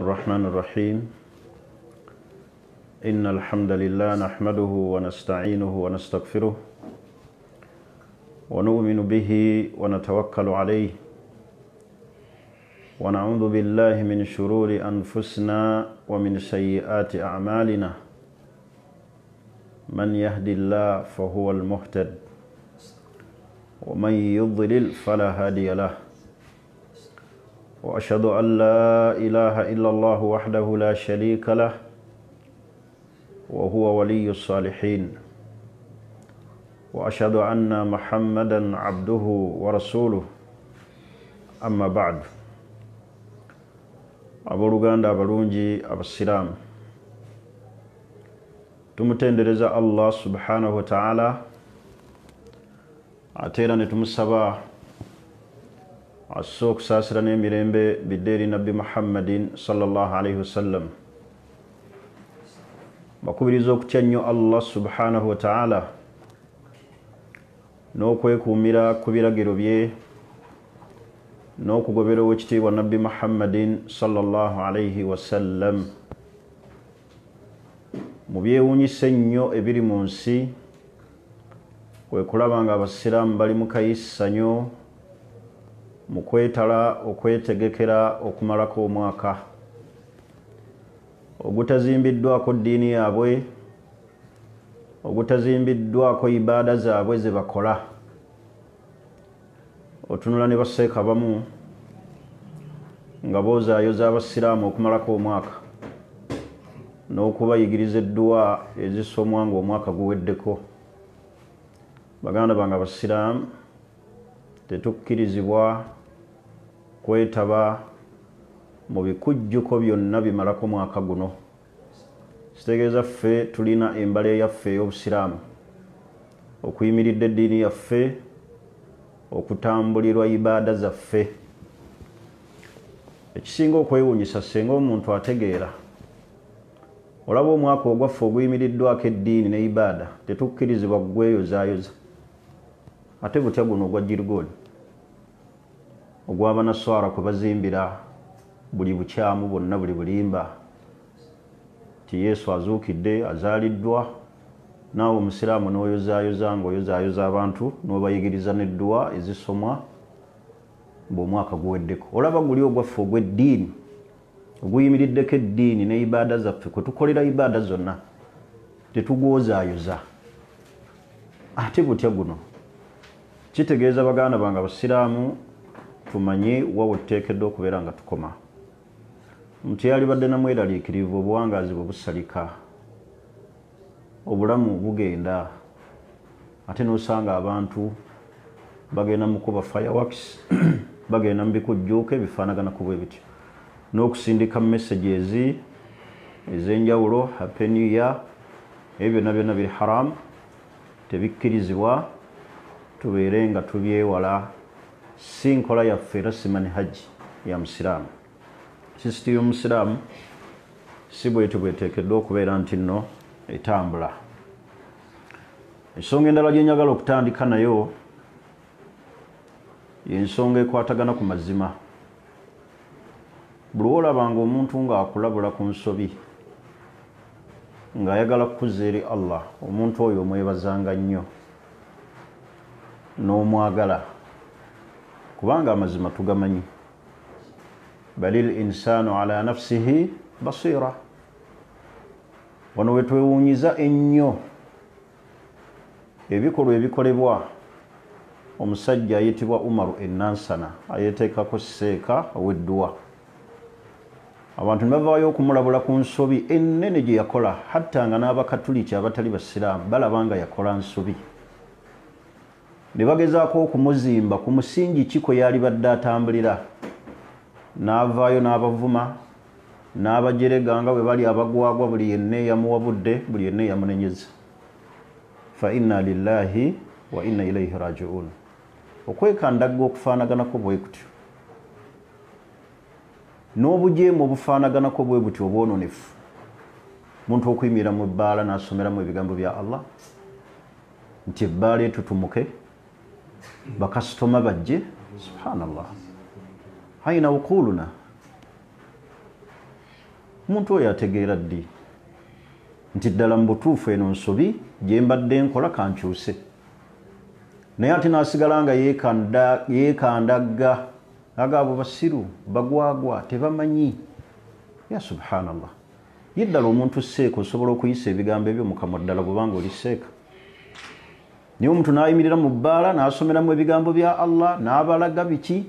الرحمن الرحيم. إن الحمد لله نحمده ونستعينه ونستغفره ونؤمن به ونتوكل عليه. ونعوذ بالله من شرور أنفسنا ومن سيئات أعمالنا. من يهد الله فهو المهتد. ومن يضلل فلا هادي له. وأشهد أن لا إله إلا الله وحده لا شريك له وهو ولي الصالحين. وأشهد أن محمدا عبده ورسوله. أما بعد أبو رغاندا برونجي أبو السلام. تمتين الله سبحانه وتعالى. أتيرا نتم asse okusaasira n'emirembe bidde eri nabbi muhammadin salllah alaihi wasallam bakubiriza okutya nnyo allah subhanahu wataala n'okwekuumira ku biragiro bye. N'okugobera owekitiibwa nabbi muhammadin salllah alaihi wasallam mu byewuunyisa ennyo ebiri mu nsi kwe kulaba nga abasiraamu bali mu kayissanyo mu kwetala okwetegekera okumalako omwaka. Ogutazimbiddwako ddiini yaabwe ogutazimbiddwako ibaada zaabwe ze bakola. Otunula ne baseeka bamu nga boozaayoza abasiraamu okumalako omwaka n'okubayigiriza edduwa ezisomwa nga omwaka guweddeko. Baganda bange abasiraamu tetukkirizibwa kwetaba mu bikujjuko byonna bimalako mwaka guno. Kitegeeza ffe tulina embala eyaffe ey'obusiraamu. Okuyimiridde eddiini yaffe okutambulirwa ibaada zaffe. Ekisinga okwewuunyisa senga omuntu ategeera olaba omwaka ogwaffe oguyimiriddwako eddiini ne ibaada tetukkirizibwa kugweyozaayoza ate butya guno ogwa jirigoni ogwabanaswara kwe bazimbira buli bukyamu bwonna buli bulimba. Ti yesu azuukidde azaaliddwa naawe omusiraamu n'oyozaayoza nga oyozaayoza abantu n'obayigiriza n'edduwa ezisomwa ngaomwaka guweddeko. Olaba guli ogwaffe ogw'eddiini oguyimiriddeko eddiini ne ibaada zaffe kwe tukolera ibaada zonna tetugwozaayoza. Ate butya guno? Kitegeeza baganda bange abasiraamu tumanye wawe tuteekeddwa okubeera nga tukoma. Omuntu yalibadde namweraliikirivu obuwangaazi bwe busalika. Obulamu bugenda. Ate nosanga abantu bagenda mukuba fireworks bagenda mu bikujjuuka ebifaanaganaku bwe bityo. N'okusindika messages ez'enjawulo happy new year ebyo byonna byonna biri haramu tebikkirizibwa tubeere nga tubyewala si nkola yaffe era simani hajji ya musiraamu sisiti y'omusiraamu si bweti bweteekeddwa okubeera nti nno etambula ensonga endala gyenyagala okutandika nayo yensonga ekwatagana ku mazima. Buli wolabanga omuntu ng'akulabula ku nsobi ng'ayagala kukuza eri allah omuntu oyo omwebazanga nnyo n'omwagala kubanga amazima tugamanyi. Bali l insaanu ala nafsihi basira. Wano wetwewuunyiza ennyo ebikolwa ebikolebwa. Omusajja ayitibwa umaru enansana ayeteekako seeka ow'edduwa. Abantu ne bavaayo okumulabula ku nsobi ennene gye yakola hatta nga n'abakatuliki abatali basiraamu balaba nga yakola nsobi ne bagezaako okumuzimba ku musingi ki kwe yali badde atambulira? N'avaayo n'abavuma n'abajerega nga bwe bali abagwagwa buli yenna eyamuwabudde buli yenna eyamunenyeza. Fa inna lillahi wa inna ilaihi rajiun. Okwekandagga okufaanaganako bwe kutyo. N'obujeemu obufaanaganako bwe butyo obwononefu muntu okuyimirira mu ebbaala n'asomeramu ebigambo bya allah. Nti ebbaala etutumuke bakasitoma bajje subhanallah. Aina uquluna. Omuntu oyo ategeera ddi? Nti ddala mu butuufu eno nsobi gye mbadde nkola kankyuse. Naye ate n'asigala nga yeekandagga. Agaabo basiru bagwagwa tebamanyi. Ya subhanallah. Ye ddala omuntu seeka osobola okuyisa ebigambo ebyo mukamwa ddala bwebanga oli seeka naye omuntu n'ayimirira mu bbaala n'asomeramu ebigambo bya allah n'abalaga biki?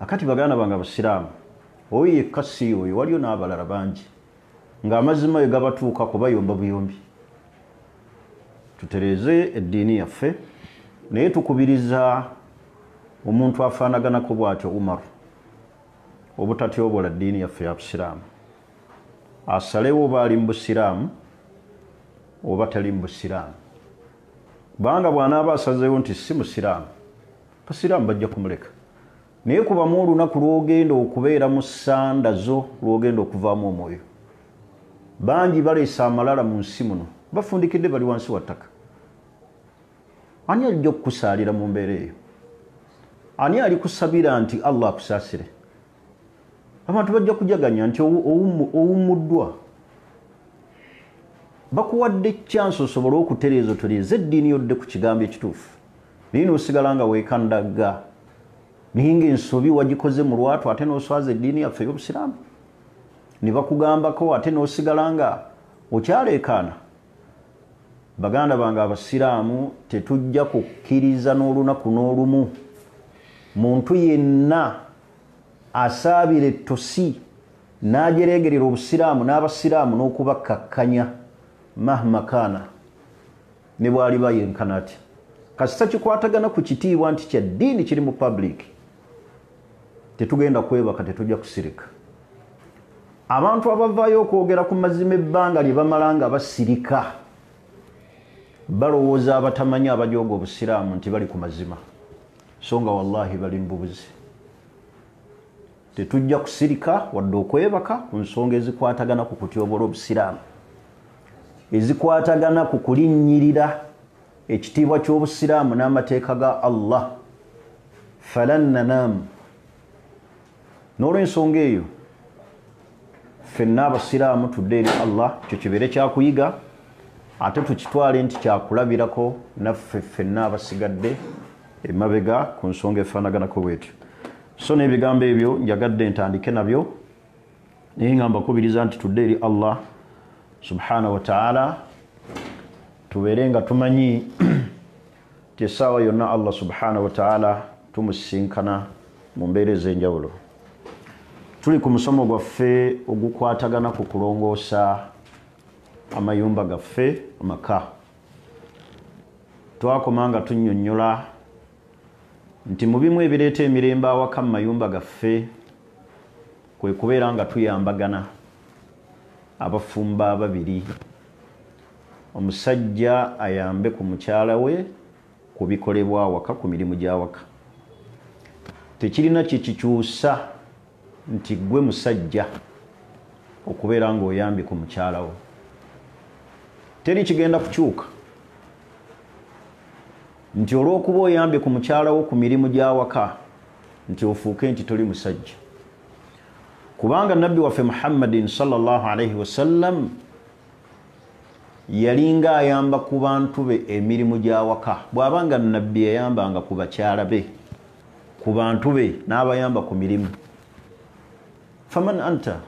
Akati baganda bange abasiraamu oyo yekka si oyo waliyo n'abalala bangi ng'amazima yo gabatuukako bayomba buyombi. Tutereeze eddiini yaffe naye tukubiriza omuntu afaanaganako bw'atyo umaru obutatyobola ddiini yaffe ya busiraamu. Asalewo oba ali mu busiraamu oba tali mu busiraamu kubanga bw'anaaba asazeewo nti si musiraamu basiraamu bajja kumuleka. Naye kubamu olunaku lwogenda okubeera mu ssanda zo lwogenda okuvaamu omwoyo. Bangi baleesa amalala mu nsi muno bafundikidde bali wansi wa ttaka. Ani alijja okukusaalira mu mbeera eyo? Ani ali kusabira nti allah akusaasire? Abantu bajja kujaganya nti owummuddwa bakuwadde ekyansi osobole okutereeza otereeza eddiini yodde ku kigambo ekituufu. Naye nosigala nga weekandagga naye ngaensobi wagikoze mu lwatu ate noswaza eddiini yaffe ey'obusiraamu. Ne bakugambako ate nosigala nga okyaleekaana. Baganda bange abasiraamu tetujja kukkiriza n'olunaku n'olumu. Muntu yenna asaabira ettosi n'ajereegerera obusiraamu n'abasiraamu n'okubakkakkanya mahmakaana ne bwali bayenkana ati kasita kikwatagana ku kitiibwa nti kya ddiini kiri mu public tetugenda kwebaka tetujja kusirika. Abantu abavaayo okwogera ku mazima ebbanga lye bamala nga basirika balowooza abatamanyi abajooga obusiraamu nti bali ku mazima. So nga wallahi bali mububuzi tetujja kusirika wadde okwebaka ku nsonga ezikwatagana ku kutyobola obusiraamu ezikwatagana ku kulinnyirira ekitiibwa ky'obusiraamu n'amateeka ga allah. Falan nanaamu n'olwensonga eyo ffenna abasiraamu tudde eri allah kyo kibeere kyakuyiga ate tukitwale nti kyakulabirako naffe ffenna abasigadde emabega ku nsonga efaanaganako bwetyo. So n'ebigambo ebyo njagadde ntandike nabyo naye nga mbakubiriza nti tudde eri allah subhanahu wataala tubeere nga tumanyi ti essaawa yonna allah subhanahu wataala tumusisinkana mu mbeera ez'enjawulo. Tuli ku musomo gwaffe ogukwatagana ku kulongoosa amayumba gaffe amaka. Twakoma nga tunnyonnyola nti mu bimu ebireeta emirembe awaka mu mayumba gaffe kwe kubeera nga tuyambagana abafumba ababiri. Omusajja ayambe ku mukyala we ku bikolebwa awaka ku mirimu gy'awaka tekirina kyekikyusa nti gwe musajja okubeera ng'oyambye ku mukyala wo. Teri kigenda kukyuka. Nti olw'okuba oyambye ku mukyala wo ku mirimu gy'awaka nti ofuuke nti toli musajja kubanga nabbi waffe muhammadin salllahalaihi wasallam yalinga ayamba ku bantu be emirimu gy'awaka bw'abanga nabbi yayambanga ku bakyala be ku bantu be n'abayamba ku mirimu. Faman anta?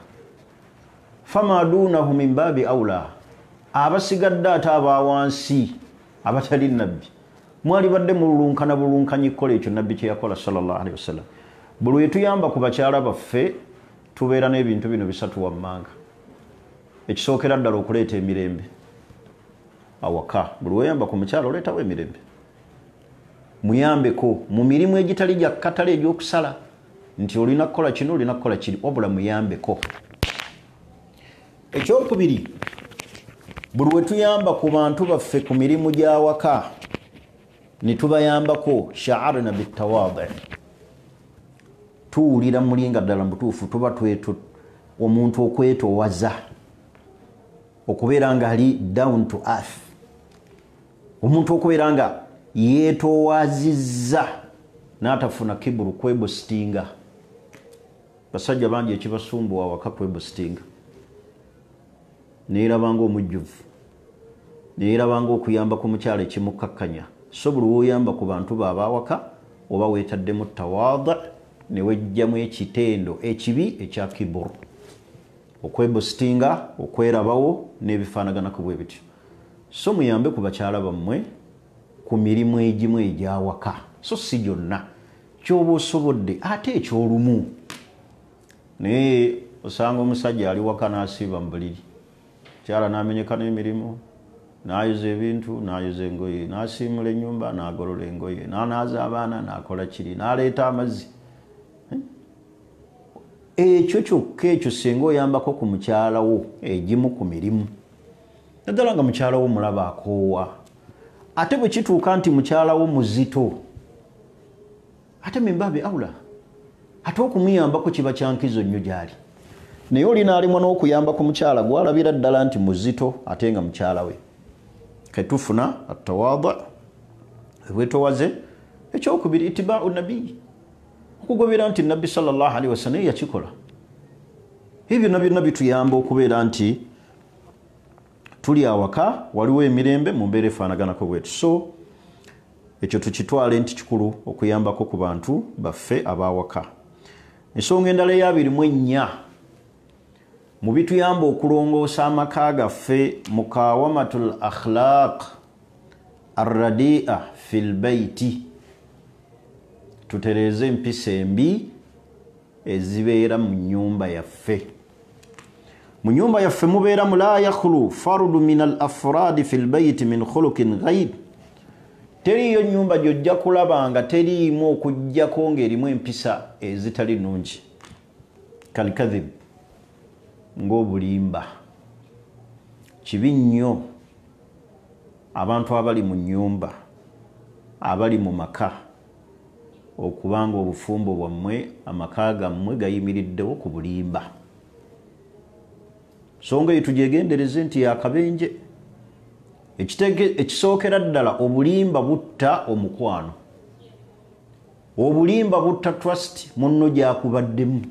Fama duunahu min baabi aula abasigadde ate abawansi abatali nabbi. Mwali badde mululunkana bulunkanyi kukola ekyo nabbi kyeyakola salllahalihi wasallam buli wetuyamba ku bakyala baffe tubeera n'ebintu bino bisatu wammanga. Ekisookera ddala okuleeta emirembe. Awaka buli weyamba ku mukyala oleetawo emirembe. Muyambeko mu mirimu egitali gya katale egyokusala nti olina kukola kino olina kukola kiri wabula muyambeko. Ekyokubiri buli wetuyamba ku bantu baffe ku mirimu gy'awaka netubayambako shaarna bitawaadi tuwulira mulinga ddala mubutuufu tuba tweto omuntu okwetoowaza okubeera nga ali down to earth. Omuntu okubeera nga yeetoowazizza n'atafuna kibulu kwebositinga basajja bangi ekibasumbuwa awaka kwebositinga neerabanga omujjuvu neerabanga okuyamba ku mukyalo ekimukkakkanya so buli woyamba ku bantu baabawaka oba weetaddemu tawaada ne wejjamu ekitendo ekibi ekya kiburu okwebositinga okwerabawo n'ebifaanaganaku bwe bityo. So muyambe ku bakyala bammwe ku mirimu egimu egyawaka so si gyonna. Kyoba osobodde ate ekyolumu. Naye osanga omusajja ali waka n'asiiba mu buliri. Kyala n'amenyeka n'emirimu n'ayoza ebintu n'ayoza engoye n'asiimula ennyumba n'agolola engoye n'anaaza abaana n'akola kiri n'aleeta amazzi ekyo kyokka ekyo singa oyambako ku mukyalawo egimu ku mirimu. Naddala nga mukyalawo mulaba akoowa. Ate bwe kituuka nti mukyalawo muzito ate membaabe aula ate okumuyambako kiba kyankizo nnyo gyali. Naye olinaalimwa n'okuyamba ku mukyala gwalabira ddala nti muzito ate nga mukyala we. Ketufuna atawaada ebwetowaze ekyokubiri itibaau nabiyi okugobera nti nabbi salllahalihi wasallam yakikola. Ebyo byonna byonna bituyamba okubeera nti tuli awaka waliwo emirembe mu mbeera efaanaganako bwetu so ekyo tukitwale nti kikulu okuyambako ku bantu baffe abawaka. Ensonga endala eyabirimu ennya mu bituyamba okulongoosa amaka gaffe mukawamatu l akhlaq arradia fi lbaiti tutereeze empisa embi ezibeera mu nyumba yaffe. Mu nyumba yaffe mubeeramu la yakhulu fardu min al afradi fi lbaiti min khuluqin ghaib. Teriyo nyumba gyojja kulaba nga teriimu okugjako ngaerimu empisa ezitali nungi kalkadhib ng'obulimba. Kibi nnyo abantu abali mu nyumba abali mu maka okubanga obufumbo bwammwe amaka gammwe gayimiriddewo ku bulimba. Songa eyo tugyegendereze nti yakabenje ekisookera ddala obulimba butta omukwano. Obulimba butta trust munno gyakubaddemu.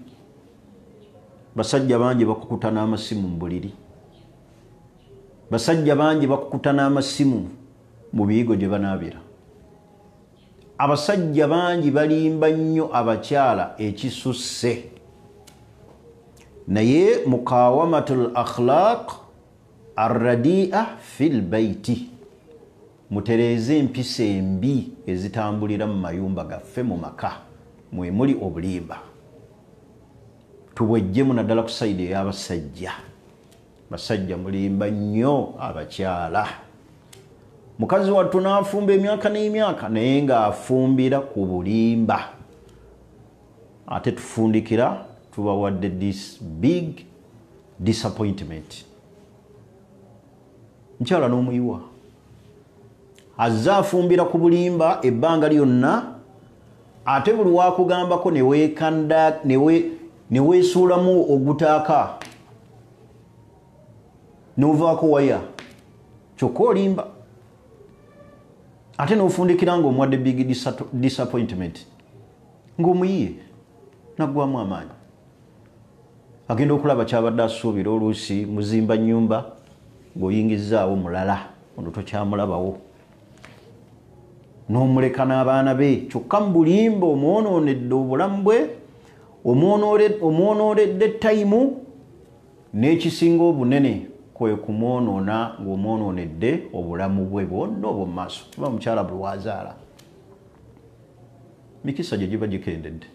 Basajja bangi bakukuta n'amasimu mu buliri. Basajja bangi bakukuta n'amasimu mu biyigo gye banaabira abasajja bangi balimba nnyo abakyala ekisusse. Naye mukawamatu l akhlaq arradia fi lbaiti mutereeze empisa embi ezitambulira mu mayumba gaffe mu maka mwemuli obulimba. Tubwejjemu naddala ku sayidi ey'abasajja. Basajja mulimba nnyo abakyala mukazi wattu n'afumba emyaka n'emyaka naye ng'afumbira ku bulimba. Ate tufundikira tubawadde this big disappointment. Mukyala n'omuyiwa. Azze afumbira ku bulimba ebbanga lyonna ate buli wakugambako newekanda neweesuulamu ogutaaka novaako waya kyokka olimba ate nofundikira nga omuwadde big disappointment. Ngaomuyiye naggwamu amaanyi. Agenda okulaba kyabadde asuubira oluusi muzimba nyumba ngaoyingizaawo mulala ono tokyamulabawo. N'omuleka n'abaana be kyokka mu bulimba omwonoonedde obulamu bwe omwonoonedde tayimu n'ekisinga obunene kwe kumwonoona ng'omwonoonedde obulamu bwe bwonna obwo maaso. Kuba mukyala buli wazaala. Mikisa gye giba gikendedde.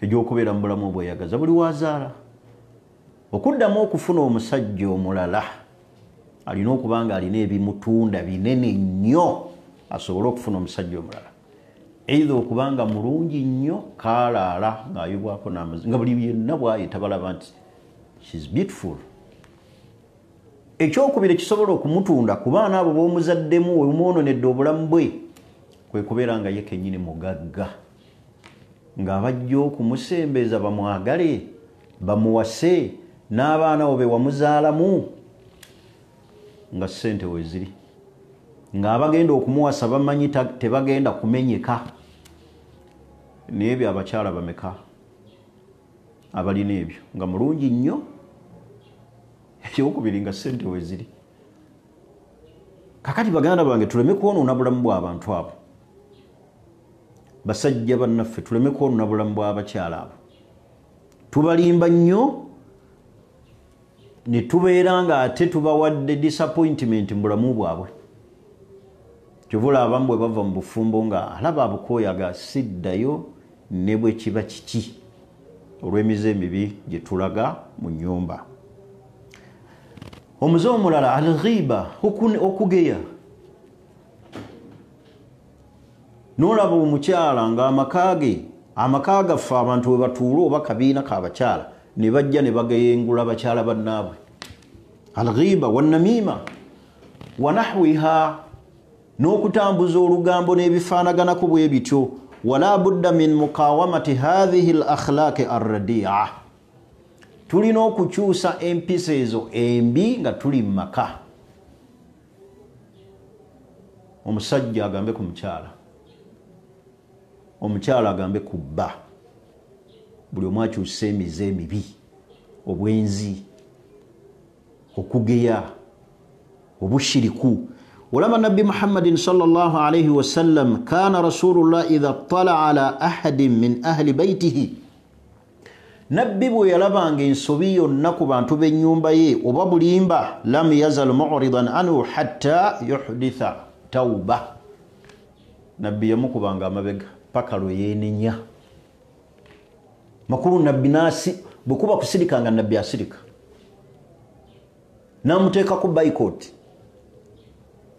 Egyokubeera mu bulamu obweyagaza. Buli wazaala. Okuddamu okufuna omusajja omulala alina okuba nga alina ebimutunda binene nnyo asobole okufuna omusajja omulala. Eitha okubanga mulungi nnyo kaalaala ng'ayubwako n'amazzi nga buli byonna bwayita balaba nti shes beautiful ekyokubiri kisobola okumutunda ku baana abo b'omuzaddemu wemwononedde obulamu bwe kwe kubeera nga ye kennyini mugagga. Ng'abajja okumusembeeza bamwagale bamuwase n'abaana bo be wamuzaalamu. Nga ssente weziri ng'abagenda okumuwasa bamanyi tebagenda kumenyeka. Naye byo abakyala bameka? Abalina ebyo. Nga mulungi nnyo ekyokubiri nga sente weziri kakati baganda bange tuleme kwonoona bulamu bw'abantu abo. Basajja bannaffe tuleme kwonoona bulamu bw'abakyala abo. Tubalimba nnyo ne tubeera nga ate tubawadde disappointment mu bulamu bwabwe. Kyovula abamu bwe bava mu bufumbo nga alaba abukooyaga siddayo ne bwe kiba kiki? Olw'emize emibi gye tulaga mu nyumba omuze omulala alghiba okugeya. Nolaba omukyala nga amaka ge amaka gaffe abantu we batuula oba kabiina kabakyala ne bajja ne bageyengula bakyala bannaabwe. Alghiba wanamiima wanahwiha n'okutambuza olugambo n'ebifaanaganako bwe bityo. Wala budda min mukawamati hathihi l akhlaqi arradia tulina okukyusa empisa ezo embi nga tuli mu maka omusajja agambe ku mukyala omukyala agambe ku bba buli omu akyusa emize emibi obwenzi okugeya obushiriku ولما النبي محمد صلى الله عليه وسلم كان رسول الله إذا اطلع على أحد من أهل بيته nabbi bwe yalabanga ensobi yonna ku bantu b'ennyumba ye oba bulimba lam yazal muridan anhu hatta yuhditha tauba nabbi yamukubanga amabega paka lwe yeenenya. Makulu nabbi nasi bwekuba kusirikanga nabbi asirika. Namuteekaku baikoti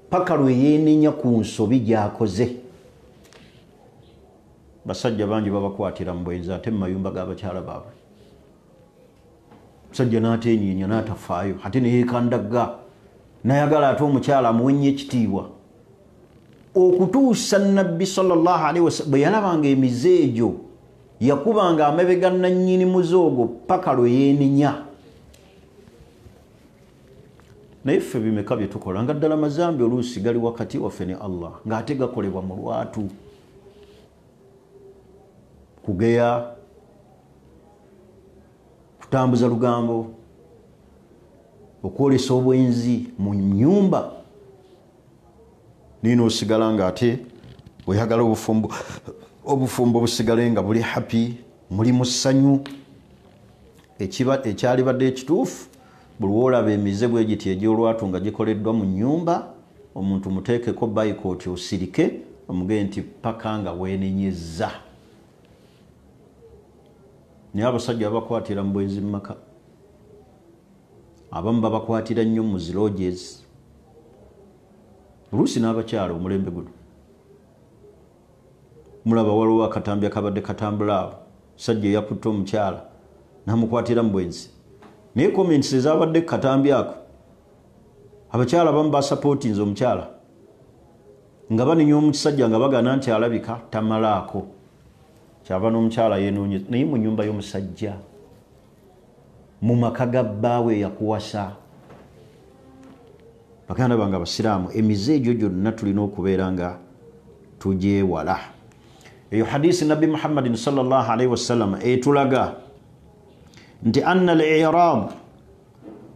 paka lwe yeenenya ku nsobi gyakoze. Basajja bangi babakwatira mu bwenzi ate mu mayumba g'abakyala baabwe musajja n'atenyinya n'atafaayo ate neyeekandagga nayagala ate omukyala amuwenye ekitiibwa. Okutuusa nabbi sawasalam bwe yalabanga emize egyo yakubanga amabega nannyini muze ogwo paka lwe yeenenya. Naye ffe bimeka byetukola nga ddala mazambi oluusi gali wakati waffe ne allah ng'ate gakolebwa mu lwatu. Kugeya kutambuza lugambo okwolesa obwenzi mu nyumba niina osigala nga ate oyagala obufumbo obufumbo busigale nga buli happy muli mu ssanyu. Ekyalibadde ekituufu buli woolaba emize bwe giti egy'olwatu nga gikoleddwa mu nyumba omuntu muteekeko bayikooti osirike omugee nti paka nga weenenyezza naye abasajja babakwatira mu bwenzi mu maka abamu babakwatira nnyo mu ziroges oluusi n'abakyala omulembe guno. Mulaba waliwo akatambi akabadde katambula abo. Sajja eyakutte omukyala namukwatira mu bwenzi naye comments ezabadde kukatambi ako abakyala bamu basapootinze omukyala nga banenya omusajja nga bagana nti alabika tamalaako kyava n'omukyala yenoonye naye mu nyumba y'omusajja mu maka ga bbaawe eyakuwasa baganda bange abasiraamu emize egyo gyonna tulina okubeera nga tugyewala. Eyo hadisi nabbi muhammadin salllahalaihi wasallam etulaga nti anna alirab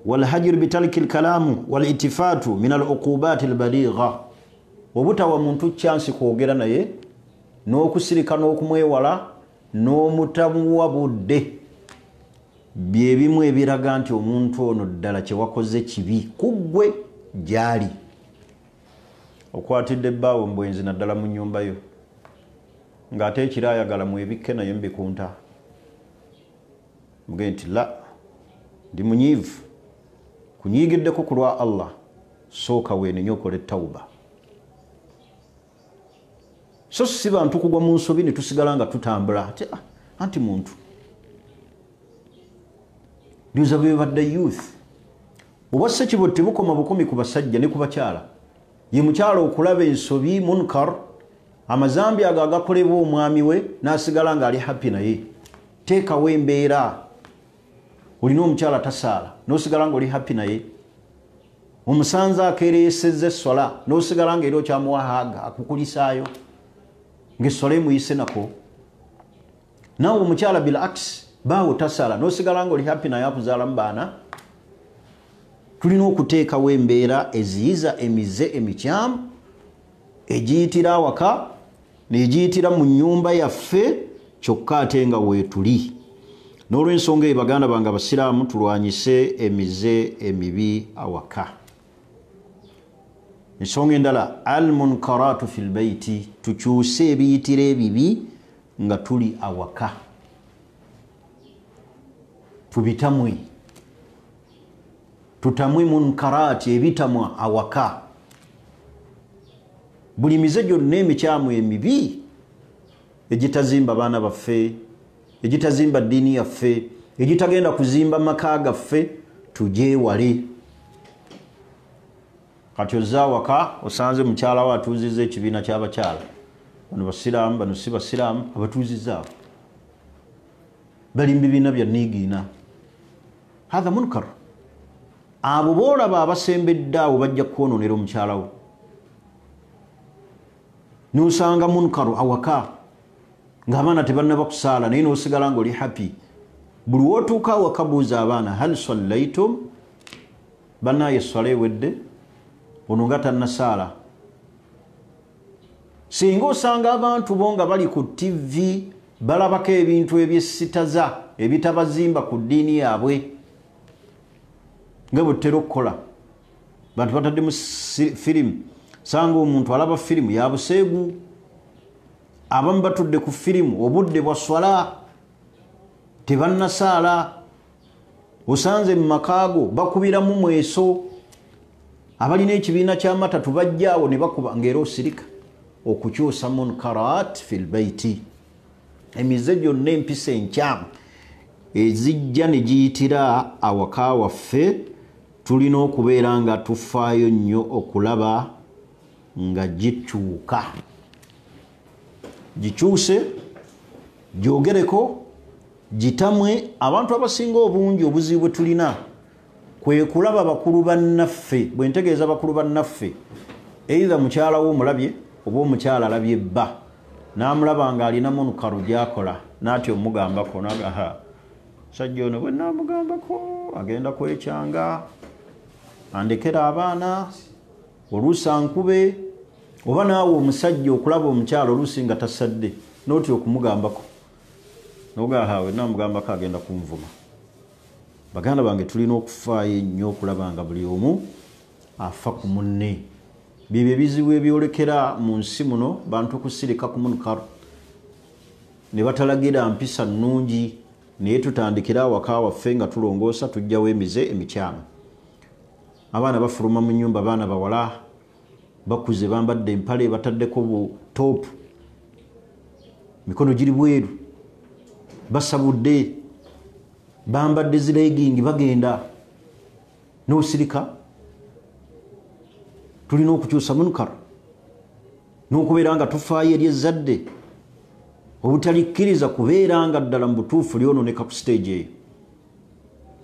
walhajir bitarki lkalaamu walitifaatu min aluqubaati albaligha. Obutawa muntu kyansi kwogera naye n'okusirika n'okumwewala n'omutamuwa budde. Byebimu ebiraga nti omuntu ono ddala kyewakoze kibi kuggwe gyali. Okwatidde ebbaawo mbwenzi naddala mu nyumba yo. Ng'ate ekiro ayagala mwebikke naye mbikunta. Muge nti la ndi munyiivu. Kunyiigiddeko ku lwa allah sooka weenenye okola ettawuba so si bantu kugwa mu nsobi ne tusigala nga tutambula ati anti muntu. Ndioza bwebadde youth. Obwasse kibo tebukoma bukumi ku basajja ne ku bakyala? Ye mukyala okulaba ensobi munkar amazambi ago agakolebwa omwami we n'asigala nga ali happy naye. Teekawo embeera. Olina omukyala tasaala n'osigala nga oli happy naye. Omusanze akeereesezza essola n'osigala nga era okyamuwa haga akukulisaayo ngaessola emuyise nako naawe omukyala bil aks baawo tasaala n'osigala nga oli happy naye akuzaalamu baana tulina okuteekawo embeera eziyiza emize emikyamu egiyitira awaka negiyitira mu nyumba yaffe kyokka ate nga weetuli n'olwensonga eyo baganda bange abasiraamu tulwanyise emize emibi awaka ensonga endala al munkaratu fi lbaiti tukyuse ebiyitira ebibi nga tuli awaka. Tubitamwe. Tutamwe munkarati ebitamwa awaka. Buli mize gyonna emikyamu emibi egitazimba baana baffe egitazimba ddiini yaffe egitagenda kuzimba maka gaffe tugyewale kati ozza waka osanze mukyalawo atuuziza ekibiina kyabakyala bano basiraamu bano si basiraamu abatuuzizaawo. Bali mu bibiina bya niigiina. Hatha munkar. Abo boolaba abasembedde awo bajja kwononera omukyalawo nosanga munkaru awaka ngaabaana tebanaba kusaala naye nosigala nga oli happy. Buli wotuuka awaka buuza abaana hal sallaitum banaye eswala ewedde ono nga tannasaala singa osanga abantu bo nga bali ku tivi balabako ebintu ebyesitaza ebitabazimba ku ddiini yaabwe nga bwetutera okukola. Bantu bataddemu firimu. Sanga omuntu alaba firimu ya buseegu abamu batudde ku firimu obudde bwa swala tebannasaala osanze mu makaago bakubiramu mweso abalina ekibiina kyamata tubajjaawo ne bakuba ngaera osirika okukyusa munkarat fi lbaiti emize gyonna empisa enkyamu ezijja ne giyitira awaka waffe tulina okubeera nga tufaayo nnyo okulaba nga gikyuka. Gikyuse gyogereko gitamwe abantu abasinga obungi obuzibu bwe tulina kwe kulaba bakulu bannaffe bwe ntegeeza bakulu bannaffe eitha mukyala wo omulabye oba omukyala alabye bba n'amulaba nga alina munukaru gyakola naati omugambako nagaha sajja ono bwe naamugambako agenda kwekyanga andekera abaana oluusi ankube oba naawe omusajja okulaba omukyala oluusi nga tasadde noti okumugambako? Nogahawe namugambako agenda kunvuma baganda bange tulina okufaayo ennyo okulaba nga buli omu afa ku munne. Byebyo ebizibu ebyolekera mu nsi muno bantu kusirika ku munkar ne batalagira mpisa nnungi naye tutandikira awaka waffe nga tulongoosa tujjawo emize emikyamu abaana bafuluma mu nyumba abaana bawala bakuze bambadde empale bataddeko butoopu mikono giri bweru basabudde bambadde ziregingi bagenda nosirika. Tulina okukyusa munkar nokubeera nga tufaayo eri ezadde obutalikkiriza kubeera nga ddala mu butuufu lyononeka ku stage eyo.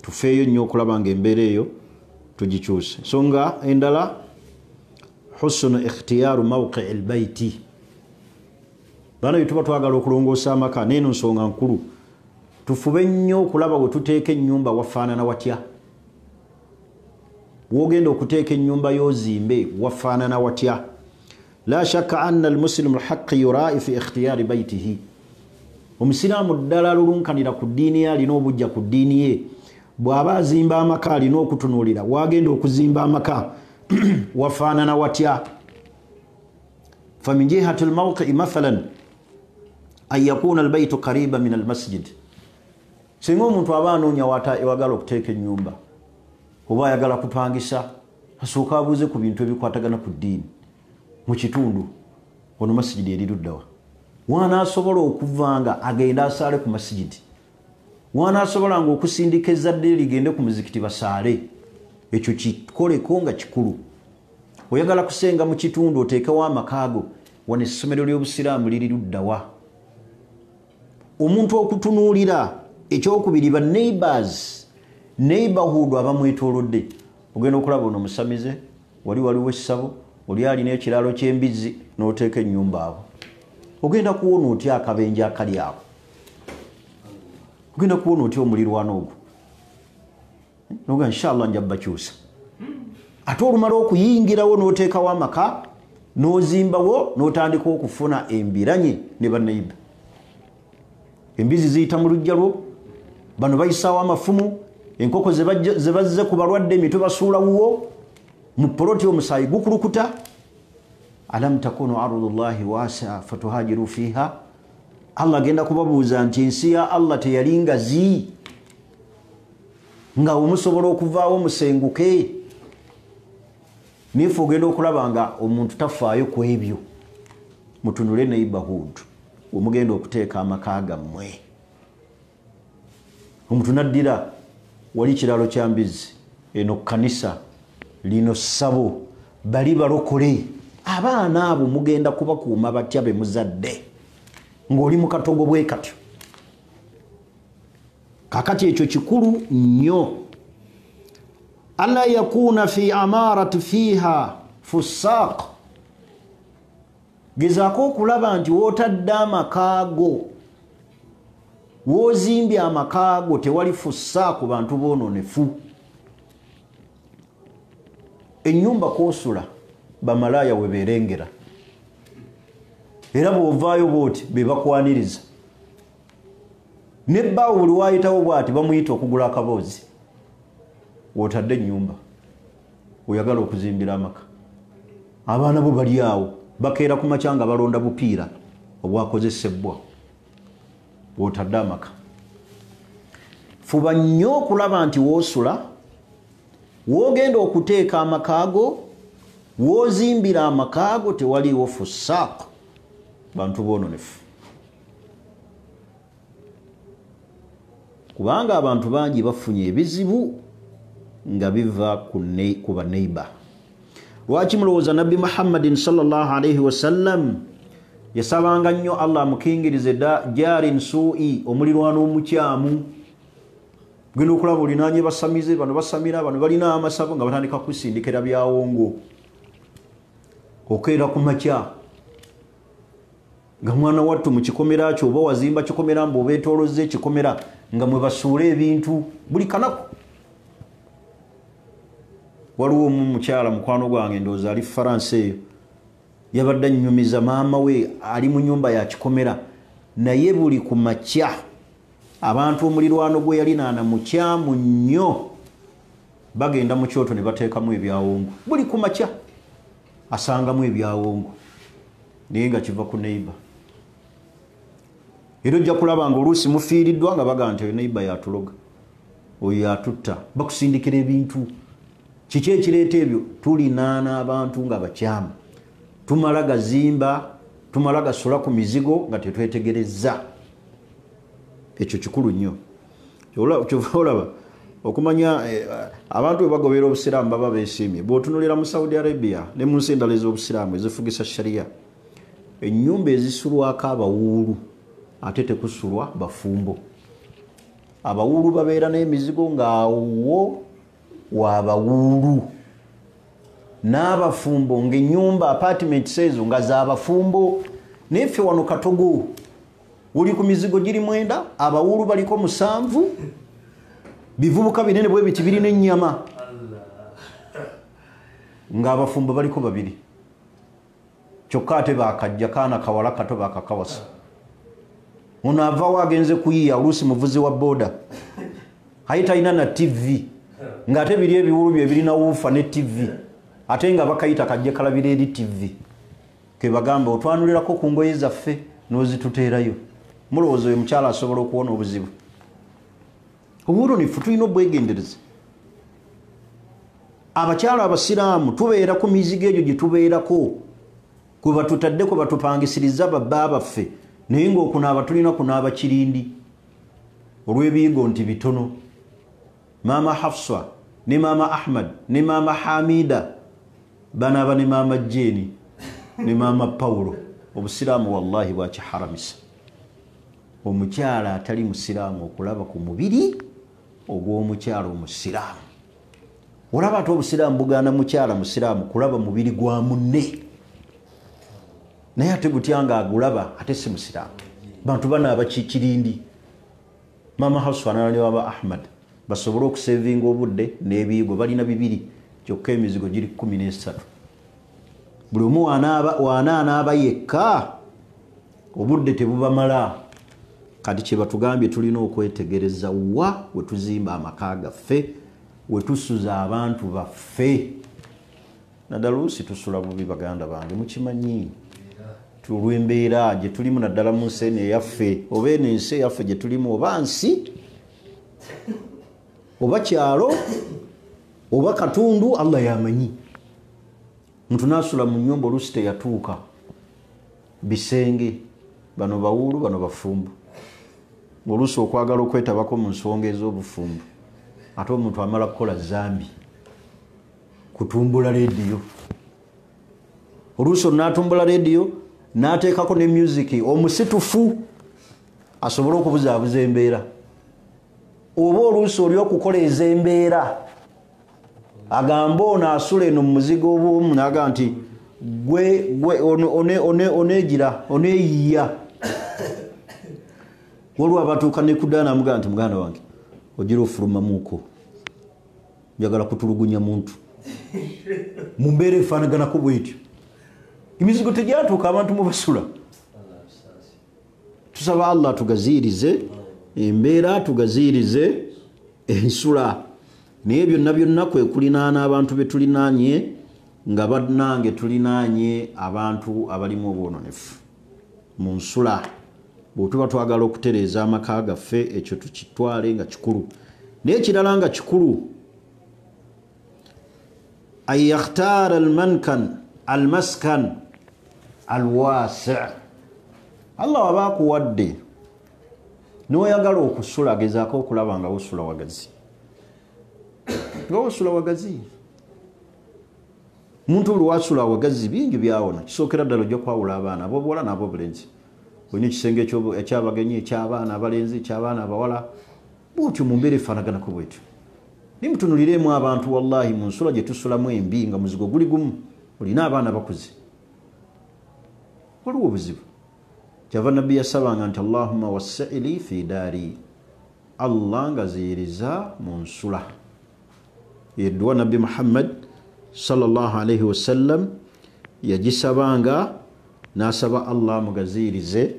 Tufeeyo nnyo okulaba nga embeera eyo tugikyuse. Ensonga endala husunu ikhtiyaaru mawqii lbaiti baana byetuba twagala okulongoosa amaka neeno nsonga nkulu tufube nnyo okulaba bwe tuteeka ennyumba wafaanana watya? Wogenda okuteeka ennyumba y'ozimbe wafaanana watya? La shakka anna almusilimu lhaqi yurai fi ikhtiyaari baitihi omusiraamu ddala alulunkanira ku ddiini ye alina obujja ku ddiini ye. Bw'aba azimba amaka alina okutunuulira. Wagenda okuzimba amaka wafaanana watya? Famin jihati lmawqii mathalan an yakuna albaitu qariba min almasjid singa omuntu aba anoonya wagala okuteeka ennyumba oba ayagala kupangisa asooka abuuze ku bintu ebikwatagana ku ddiini mu kitundu ono masigidi eriruddawa wanaasobola okuvanga agende asaale ku masigidi wanaasobolanga okusindika ezzadde ligende ku muzikiti basaale. Ekyo kikoleko nga kikulu. Oyagala kusenga mu kitundu oteekewo amakaago wano essomero ly'obusiraamu liriruddawa omuntu okutunuulira ekyokubiri ba neighbors neighborhood abamwetolodde ogenda okulaba ono musamize wali waliwo essabo oli alina ekiralo kyembizi noteeka enyumba abo ogenda kuwona otya akabenje akali awo? Ogenda kuwona otya omulirwana ogwo? Noga inshallah nja bakyusa. Ate olumala okuyingirawo n'oteekawo amaka n'ozimbawo n'otandika okufuna embiranye ne banaiba embizi ziyita mu lujja lwo bano bayisaawo amafumu enkoko ze bazze ku balwadde emitwe basuulawuwo mu poloti omusaayi gukulukuta alam takunu arudu llahi wasia fatuhajiru fiiha. Allah agenda kubabuuza nti ensi ya allah teyali ngazi? Nga omusobola okuvaawo musenguke? Nife ogenda okulaba nga omuntu tafaayo ku ebyo. Mutunule neighborhood. Wemugenda okuteeka amaka gammwe omuntu naddira wali kiralo kya mbizi. Eno kanisa lino ssabo bali balokole. Abaana abo mugenda kubakuuma batya be muzadde? Ng'oli mu katogo bwe katyo. Kakati ekyo kikulu nnyo. Alla yakuuna fi amarat fiiha fusaaq gezaako okulaba nti wootadde amakaago woozimbye amakaago tewali fusaaku bantu boononefu. Enyumba kwosula bamalaaya we berengera era bwovaayo bwoti bebakwaniriza nebbaawo buli wayitawo bwati bamuyita okugula akaboozi. Wotadde enyumba oyagala okuzimbira amaka. Abaana bo bali awo bakeera ku makya nga balonda bupiira obwakozesebwa wotadde amaka fuba nnyo okulaba nti woosula woogenda okuteeka amakaago woozimbira amakaago tewaliiwo fusaaq bantu boononefu kubanga abantu bangi bafunye ebizibu nga biva ku baneiba lwaki mulowooza nabbi muhammadin salllahalaihi wasallam yasabanga nnyo allah amukingirize jarin sui omulirwana omukyamu. Genda okulaba olinanye basamize bano basamira bano balina amasavu nga batandika kusindikira byawongo. Okeera ku makya. Nga mwana wattu mukikomera kyo oba wazimba kikomera mbu obeetoloze ekikomera nga mwe basuula ebintu buli kanaku. Waliwo omu mukyala mukwano gwange ndowooza ali faransa eyo yabadde anyumiza maama we ali mu nyumba ya kikomera naye buli ku makya abantu omulirwano gwe yali naana mukyamu nnyo bagenda mu kyoto ne bateekamu ebyawongo buli ku makya asangamu ebyawongo naye nga kiva ku neiba era ojja kulaba nga oluusi mufiiriddwa nga baga nti oyo neiba yatuloga oyo yatutta bakusindikira ebintu. Kiki ekireeta ebyo? Tulinaana abantu nga bakyamu tumala gazimba tumala gasula ku mizigo nga tetwetegereza ekyo kikulu nnyo. Kyova olaba okumanya abantu webagobera obusiraamu baba besiimye bwotunulira mu saudi arabia ne mu nsi endala ez'obusiraamu ezifugisa sharia enyumba ezisulwako abawuulu ate tekusulwa bafumbo. Abawuulu babeera n'emizigo ngaawo wabawuulu n'abafumbo ngaenyumba apartments ezo nga zabafumbo naye ffe wano katogo uli ku mizigo giri mwenda abawuulu baliko musanvu bivubuka binene bwe biti birina ennyama. Ng'abafumbo baliko babiri. Kyokka ate bakajja kaana kawala kato bakakawasa ono avawo agenze kuyiya oluusi muvuzi wa booda. Aye talina na tv ng'ate biri ebiwulu bye birina wuufa ne tv ate nga bakayita kajje kalabira eri tv kebagamba otwanulirako ku ngoye zaffe n'ozituteerayo. Mulowooza oyo mukyala asobola okuwona obuzibu? Obulonifu tulina obwegendereza abakyala abasiraamu tubeera ku mizigo egyo gye tubeerako. Kwe batutadde kwe batupangisiriza babba baffe naye ngaokunaaba tulina kunaaba kirindi. Olw'ebiyigo nti bitono. Maama hafsa ne maama ahmad ne maama hamida banaaba ne maama jeeni ne maama pawulo obusiraamu wallahi bwakiharamisa omukyala atali musiraamu okulaba ku mubiri ogw'omukyala omusiraamu. Olaba ate obusiraamu bugaana mukyala musiraamu kulaba mubiri gwa munne. Naye ate gutya nga agulaba ate si musiraamu. Bantu banaaba kirindi. Maama haswanana ne maama ahmad. Basobole okusevinga obudde n'ebiyigo balina bibiri kyokka emizigo giri kumi nesatu buli omu wanaanaaba yekka obudde tebubamala. Kati kyebatugambye tulina okwetegereza wa wetuzimba amaka gaffe wetusuza abantu baffe? Naddala oluusi tusula bubi baganda bange mukimanyi? Olwembeera gyetulimu naddala mu nsi eno eyaffe oba eno ensi eyaffe gyetulimu oba nsi? Oba kyalo oba katundu allah yamanyi. Muntu nasula mu nyumba oluusi teyatuuka. Bisenge bano bawuulu bano bafumbo. Oluusi okwagala okwetabako mu nsonga ez'obufumbo. Ate omuntu amala kukola zambi kutumbula rediyo. Oluusi onatumbula rediyo nateekako ne musiki omusitufu asobole okubuzaabuza embeera. Oba oluusi oli okukola ez'embeera agamba ono asula eno mumuzigo obwomu naga nti gwe onegira oneyiya waliwo abatuuka nekudana amugaa nti muganda wange ogira ofulumamuuko njagala kutulugunya muntu mumbeera efaanaganako bwetyo. Emizigo tegyatuuka abantu mubasula tusaba allah tugazirize embeera tugazirize ensula naye byonna byonna kwe kulinaana abantu betulinanye nga bannange tulinanye abantu abalimu obwononefu mu nsula bwetuba twagala okutereeza amaka gaffe ekyo tukitwale nga kikulu. Naye ekirala nga kikulu an yakhtaara almankan almaskan alwasi allah waba akuwadde noyagala okusula gezaako okulaba nga wosula wagazi nga wosula wagazi? Muntu buli wasula wagazi bingi byawona. Kisookera ddala ojja kwawula abaana abobuwala nabobulenzi olina ekisenge ekyabagenyi ekyabaana abalenzi ekyabaana abawala. Bwotyo mumbeera efaanaganako bwetyo. Nimutunuliremu abantu wallahi mu nsula gyetusulamu embi nga muzigo guli gumu olina abaana bakuze waliwo obuzibu. Kyava nabbi yasabanga nti allahuma wasaili fi daari. Allah nga ziyiriza mu nsula yedduwa nabbi muhammad salllahalaihi wasallam yagisabanga nasaba allah mugaziyirize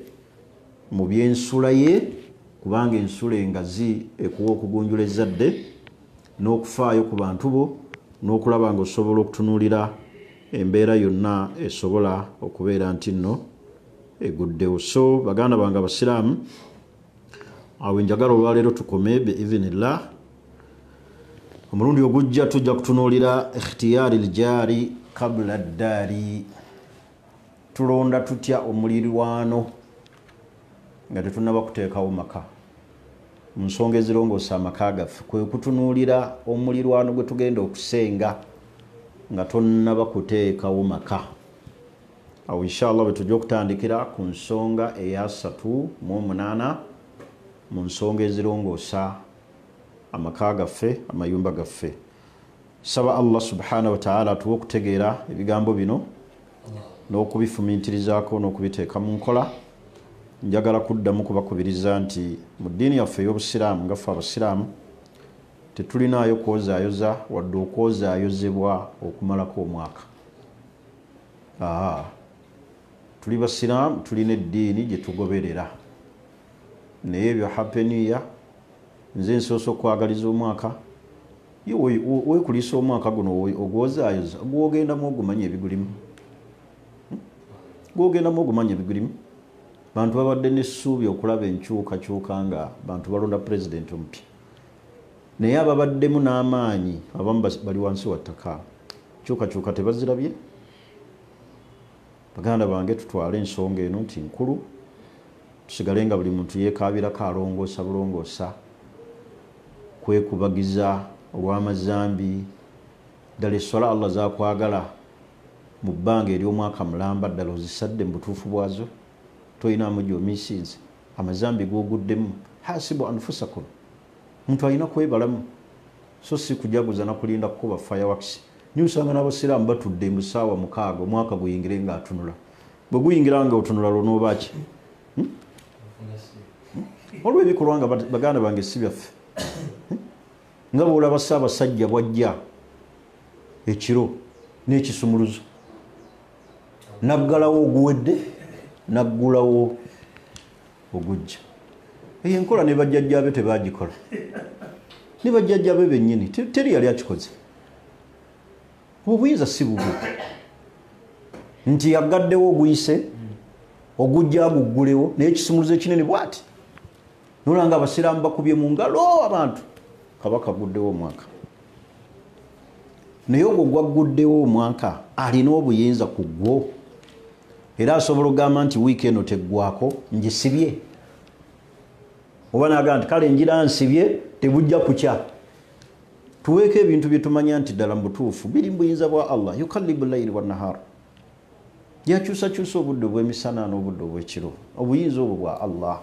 mu byensula ye kubanga ensula engazi ekuwa okugunjula ezadde n'okufaayo ku bantu bo n'okulaba nga osobola okutunuulira embeera yonna esobola okubeera nti nno eguddewo so baganda bange abasiraamu awo enjagala olwaleero tukome biizinillah omulundi ogujja tujja kutunuulira ikhtiyaari ljaari kabula ddaari. Tulonda tutya omulirwano nga tetunaba kuteekawo maka? Mu nsonga ezirongoosa amaka gaffe kwe kutunuulira omulirwano gwe tugenda okusenga nga tonnaba kuteekawo maka. Awo inshallah bwe tujja okutandikira ku nsonga eyasatu mu omunaana mu nsonga ezirongoosa amaka gaffe amayumba gaffe. Saba allah subhanahu wataala atuwe okutegeera ebigambo bino n'okubifumintirizaako n'okubiteeka mu nkola. Njagala kuddamu kubakubiriza nti mu ddiini yaffe ey'obusiraamu ngaffe abasiraamu tetulinaayo kwozaayoza wadde okwozaayozebwa okumalako omwaka. Aa tuli basiraamu tulina eddiini gye tugoberera. Naye ebyo hapeniya nze nsoose okwagaliza omwaka. Ye weekuliisa omwaka guno ogwozaayoza gwogendamu ogumanya ebigulimu. Gwogendamu ogumanya ebigulimu. Bantu babadde nessuubi okulaba enkyukakyuka nga bantu balonda pulezidenti omupya. Naye ababaddemu n'amaanyi abamu bali wansi wa ttaka kyukakyuka tebazirabye? Baganda bange tutwale ensonga eno nti nkulu. Tusigale nga buli muntu yeekabirako alongoosa bulongoosa kwekubagiza olw'amazambi ddala essola allah zakwagala mu bbanga ery'omwaka mulamba ddala ozisadde mu butuufu bwazo. Toyinamu gyomiisinze amazambi goguddemu hasibu anfusakum. Muntu alina kwebalamu. So si kujaguza nakulinda kukuba fireworks. Niye osanga n'abasiraamu batudde musaawa mukaaga omwaka guyingire nga atunula bwe guyingira nga otunula lwonoobaki waliwo ebikolwa nga baganda bange si byaffe nga bwolaba saabasajja bwajja ekiro n'ekisumuluzo naggalawo oguwedde naggulawo ogujja. Eyo enkola ne bajjajjabe tebagikola. Ne bajjajjabe bennyini te- teri yali akikoze. Obuyinza si bubwo nti yagaddewo oguyise ogujja aguggulewo naye ekisumuluzo ekinene bwati. Nolanga abasiraamu bakubye mu ngalo abantu kabaka aguddewo omwaka. Naye ogwo gwagguddewo omwaka alina obuyinza ku gwo. Era asobola okugamba nti wiiki eno teggwako ngisibye. Oba nagamba nti kale njira nsibye tebujja kukya. Tuweeko ebintu byetumanya nti ddala mu butuufu biri mu buyinza bwa allah. Yukallibu layiri wanahar yakyusakyusa obudde obw'emisana n'obudde obw'ekiro. Obuyinza obwo bwa allah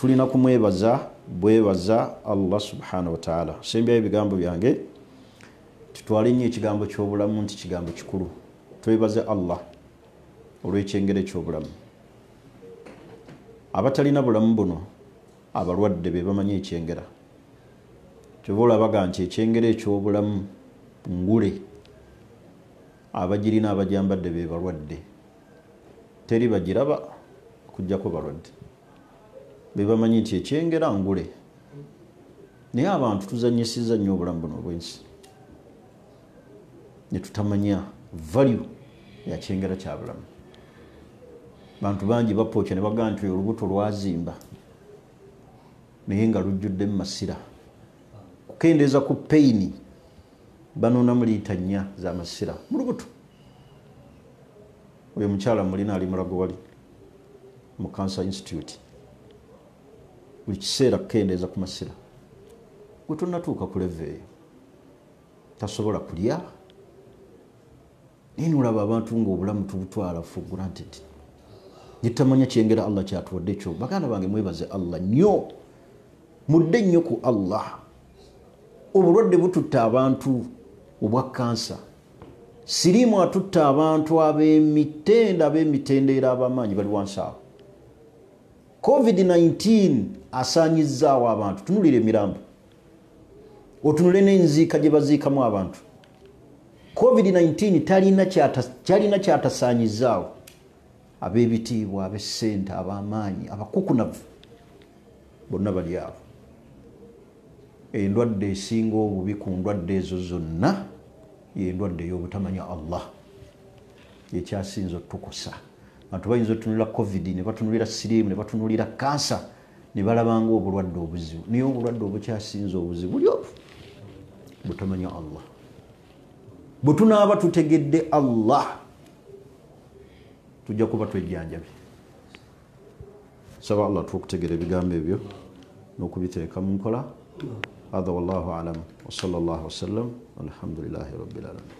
tulina kumwebaza bwebaza allah subhanahu wataala sembyayo ebigambo byange tutwale nnyo ekigambo ky'obulamu nti kigambo kikulu. Twebaze allah olw'ekyengero ekyobulamu abatalina bulamu buno abalwadde be bamanyi ekyengera. Kyova olabaga nti ekyengero ekyobulamu ngule abagirina abajambadde be balwadde. Teri bagiraba kugjako balwadde be bamanyi nti ekyengera ngule. Naye abantu tuzanyisiza nnyo obulamu buno obwensi. Netutamanya value yakyengera kyabulamu bantu bangi bapookya ne bagamba nti olubuto lwazimba. Naye nga lujjuddemu masira. Kukendeeza ku peyini banoonamu liita nnya zamasira mu lubuto. Oyo mukyala mulina ali mulago wali mu cancer institute buli kiseera kukendeeza ku masira. Gwe tonatuuka ku leva eyo tasobola kulya? Naye nolaba abantu ngaobulamu tubutwala fu granted. Netamanya kyengera allah kyatuwadde ekyo baganda bange mwebaze allah nnyo. Mudde nnyo ku allah. Obulwadde bututta abantu obwa kansa siriimu atutta abantu ab'emitende ab'emitendeera ab'amaanyi bali wansi awo covid-19 asaanyizaawo abantu. Tunulira emirambo. Otunule n'enziika gye baziikamu abantu. Covid-19 talina kyata- kyalina kyatasaanyizaawo. Ab'ebitiibwa ab'essente ab'amaanyi abakukunavu bonna bali abo endwadde esinga obubi ku ndwadde ezo zonna yendwadde ey'obutamanya allah. Ekyasinza otukosa bantu bayinza otunula covid ne batunulira sirimu ne batunulira kansa ne balabanga obulwadde obuzibu. Naye obulwadde obukyasinza obuzibu lyobu butamanya allah. Bwe tunaaba tutegedde allah tujja kuba twejjanjabye saba allah tukutegera ebigambo ebyo n'okubiteeka mu nkola. Hatha wallahu alam. Wasala llah wasallam walhamdulilahi rabbilalamin